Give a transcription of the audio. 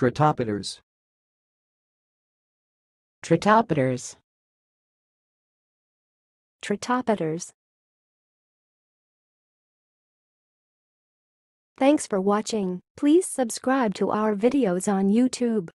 Tritopeters. Tritopeters. Tritopeters. Thanks for watching. Please subscribe to our videos on YouTube.